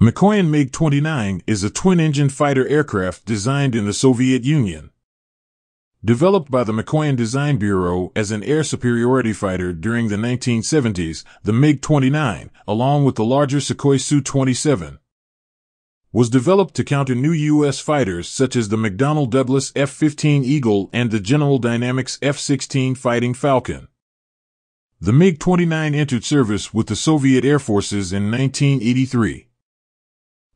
Mikoyan MiG-29 is a twin-engine fighter aircraft designed in the Soviet Union. Developed by the Mikoyan Design Bureau as an air superiority fighter during the 1970s, the MiG-29, along with the larger Sukhoi Su-27, was developed to counter new U.S. fighters such as the McDonnell Douglas F-15 Eagle and the General Dynamics F-16 Fighting Falcon. The MiG-29 entered service with the Soviet Air Forces in 1983.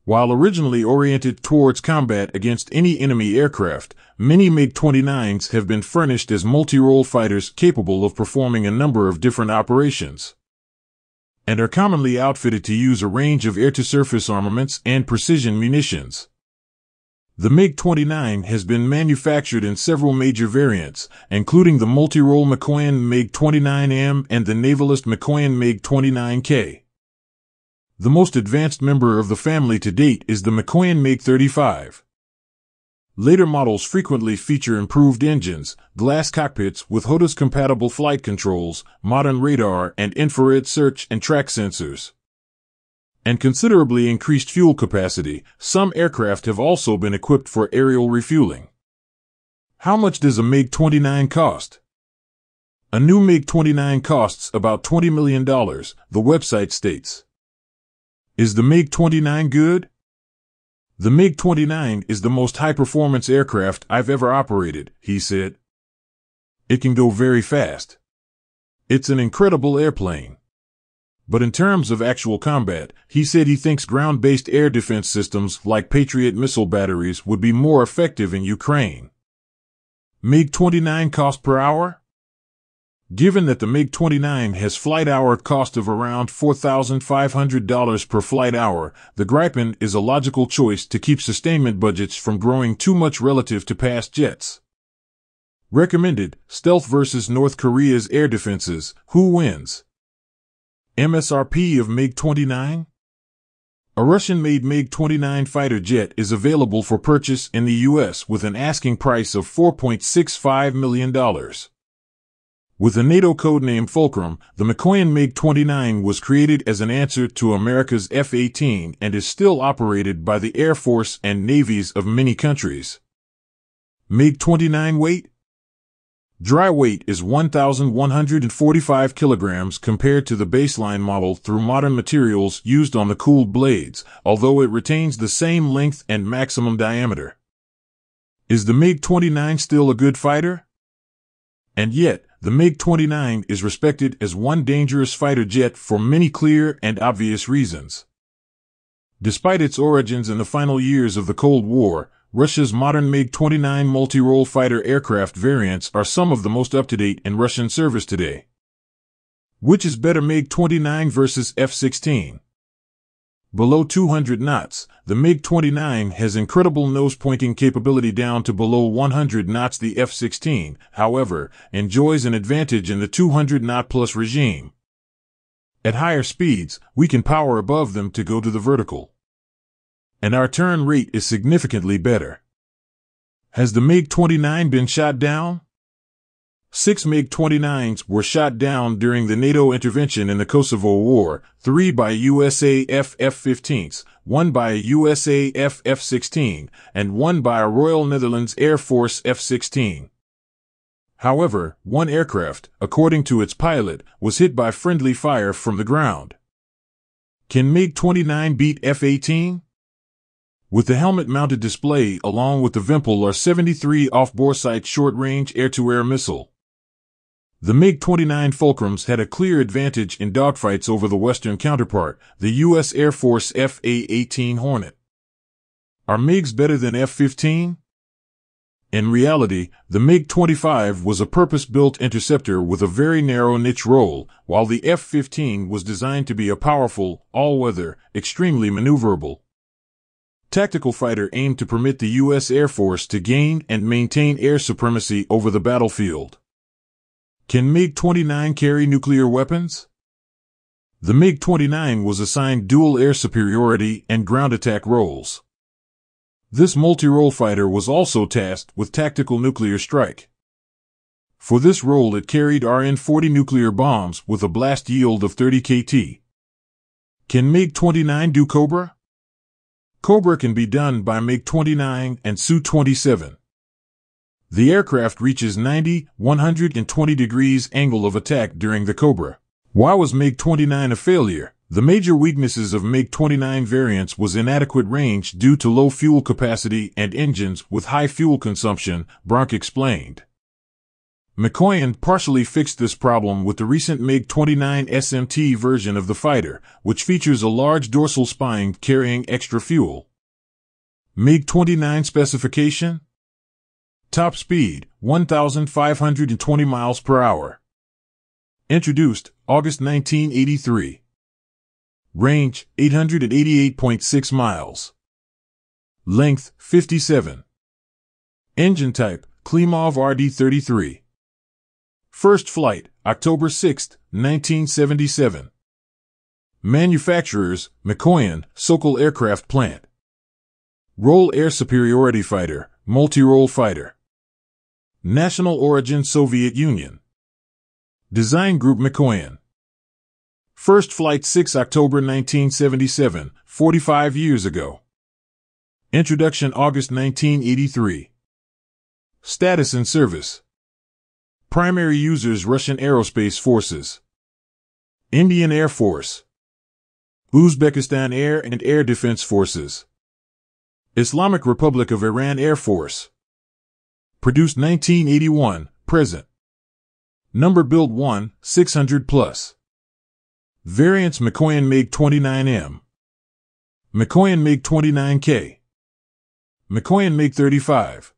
While originally oriented towards combat against any enemy aircraft, many MiG-29s have been furnished as multi-role fighters capable of performing a number of different operations and are commonly outfitted to use a range of air-to-surface armaments and precision munitions. The MiG-29 has been manufactured in several major variants, including the multi-role Mikoyan MiG-29M and the navalised Mikoyan MiG-29K. The most advanced member of the family to date is the Mikoyan MiG-35. Later models frequently feature improved engines, glass cockpits with HOTAS-compatible flight controls, modern radar and infrared search and track sensors. And considerably increased fuel capacity, some aircraft have also been equipped for aerial refueling. How much does a MiG-29 cost? A new MiG-29 costs about $20 million, the website states. Is the MiG-29 good? The MiG-29 is the most high-performance aircraft I've ever operated, he said. It can go very fast. It's an incredible airplane. But in terms of actual combat, he said he thinks ground-based air defense systems like Patriot missile batteries would be more effective in Ukraine. MiG-29 cost per hour? Given that the MiG-29 has flight hour cost of around $4,500 per flight hour, the Gripen is a logical choice to keep sustainment budgets from growing too much relative to past jets. Recommended, Stealth versus North Korea's air defenses, who wins? MSRP of MiG-29? A Russian-made MiG-29 fighter jet is available for purchase in the U.S. with an asking price of $4.65 million. With a NATO codename Fulcrum, the Mikoyan MiG-29 was created as an answer to America's F-18 and is still operated by the Air Force and navies of many countries. MiG-29 weight? Dry weight is 1,145 kilograms compared to the baseline model through modern materials used on the cooled blades, although it retains the same length and maximum diameter. Is the MiG-29 still a good fighter? And yet, the MiG-29 is respected as one dangerous fighter jet for many clear and obvious reasons. Despite its origins in the final years of the Cold War, Russia's modern MiG-29 multi-role fighter aircraft variants are some of the most up-to-date in Russian service today. Which is better MiG-29 versus F-16? Below 200 knots, the MiG-29 has incredible nose-pointing capability down to below 100 knots. The F-16, however, enjoys an advantage in the 200-knot plus regime. At higher speeds, we can power above them to go to the vertical. And our turn rate is significantly better. Has the MiG-29 been shot down? Six MiG-29s were shot down during the NATO intervention in the Kosovo War, three by USAF F-15s, one by USAF F-16, and one by a Royal Netherlands Air Force F-16. However, one aircraft, according to its pilot, was hit by friendly fire from the ground. Can MiG-29 beat F-18? With the helmet-mounted display along with the Vympel R-73 off-boresight short-range air-to-air missile, the MiG-29 Fulcrums had a clear advantage in dogfights over the Western counterpart, the U.S. Air Force F-A-18 Hornet. Are MiGs better than F-15? In reality, the MiG-25 was a purpose-built interceptor with a very narrow niche role, while the F-15 was designed to be a powerful, all-weather, extremely maneuverable tactical fighter aimed to permit the U.S. Air Force to gain and maintain air supremacy over the battlefield. Can MiG-29 carry nuclear weapons? The MiG-29 was assigned dual air superiority and ground attack roles. This multi-role fighter was also tasked with tactical nuclear strike. For this role it carried RN-40 nuclear bombs with a blast yield of 30 KT. Can MiG-29 do Cobra? Cobra can be done by MiG-29 and Su-27. The aircraft reaches 90, 120 degrees angle of attack during the Cobra. Why was MiG-29 a failure? The major weaknesses of MiG-29 variants was inadequate range due to low fuel capacity and engines with high fuel consumption, Bronk explained. Mikoyan partially fixed this problem with the recent MiG-29 SMT version of the fighter, which features a large dorsal spine carrying extra fuel. MiG-29 specification Top speed, 1,520 miles per hour. Introduced, August 1983. Range 888.6 miles. Length 57. Engine type Klimov RD-33. First flight October 6, 1977. Manufacturers Mikoyan, Sokol Aircraft Plant. Role Air Superiority Fighter, Multi-Role Fighter. National Origin Soviet Union. Design Group Mikoyan. First flight 6 October 1977, 45 years ago. Introduction August 1983. Status and service. Primary users Russian Aerospace Forces. Indian Air Force. Uzbekistan Air and Air Defense Forces. Islamic Republic of Iran Air Force. Produced 1981, present. Number build 1, 600 plus. Variants Mikoyan MiG 29M. Mikoyan MiG 29K. Mikoyan MiG 35.